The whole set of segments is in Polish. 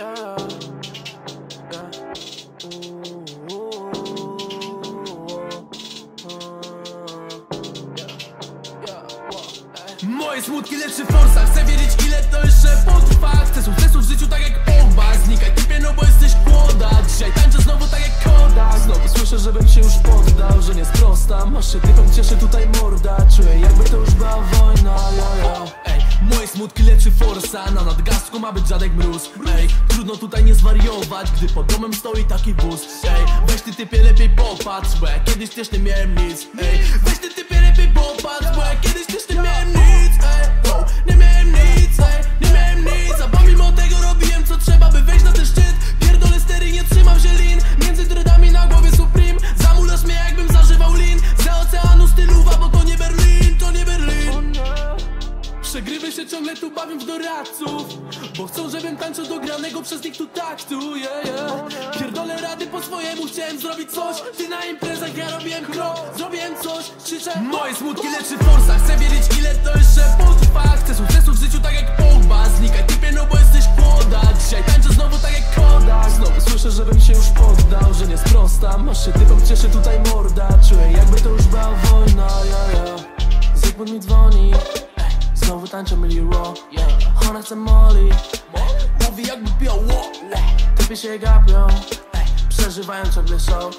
Moje smutki leczy forsa Chcę wiedzieć ile to jeszcze potrwa. Chcę sukcesu w życiu tak jak bomba. Znikaj typie no bo jesteś kłoda Dzisiaj tańczę znowu tak jak koda. Znowu słyszę, żebym się już poddał Że nie sprostam. Aż się typem cieszy tutaj morda. Czuję jakby to już była wojna. Ja, ja. Smutki leczy forsa Na nadgarstku ma być dziadek mróz. Ej, trudno tutaj nie zwariować Gdy pod domem stoi taki wóz. Ej, weź ty typie lepiej popatrz ja kiedyś też nie miałem nic. Ej, weź ty typie lepiej ciągle tu bawią w doradców Bo chcą, żebym tańczył do granego przez nich tu taktu yeah, yeah. Pierdolę rady po swojemu, chciałem zrobić coś. Ty na imprezach, ja robiłem krok Zrobiłem coś, krzyczę Moje smutki leczy forsa. Chcę wiedzieć ile to jeszcze potrwa. Chcę sukcesu w życiu tak jak Pogba. Znikaj typie, no bo jesteś kłoda Dzisiaj tańczę znowu tak jak Koda. Znowu słyszę, żebym się już poddał Że nie sprostam, aż się typem cieszy tutaj morda. Czuję jakby to już była wojna, ja, ja Zygmunt mi dzwoni Znowu tańczę Millie Raw yeah. Ona chce Molly. Mówi jakby piało Typy się gapią Przeżywają ciągle show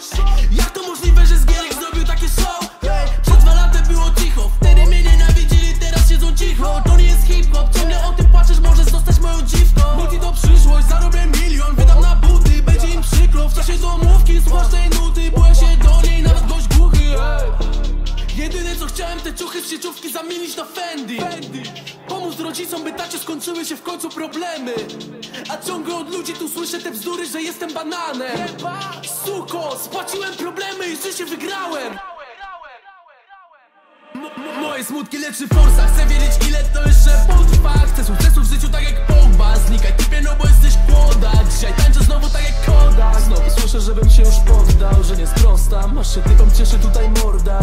Jak to możliwe, że Zgierek zrobił takie show? Ej, Przed dwa laty było cicho Wtedy mnie nienawidzili, teraz siedzą cicho. To nie jest hip-hop, ciągle o tym płaczesz Możesz zostać moją dziwką? Multi to przyszłość, zarobię milion Wydam na buty, będzie im przykro W czasie domówki słuchasz tej nuty. Boję się do niej, nawet gość głuchy. Jedyne co chciałem te ciuchy z sieciówki zamienić na Fendi. Pomóc rodzicom by tacie skończyły się w końcu problemy. A ciągle od ludzi tu słyszę te bzdury, że jestem bananem. Suko, spłaciłem problemy i życie wygrałem. Moje smutki leczy forsa Chcę wiedzieć ile to jeszcze potrwa. Chcę sukcesu w życiu tak jak Pogba. Znikaj typie no bo jesteś kłoda Dzisiaj tańczę znowu tak jak Koda Znowu słyszę, żebym się już poddał Że nie sprostam. Aż się typem cieszy tutaj morda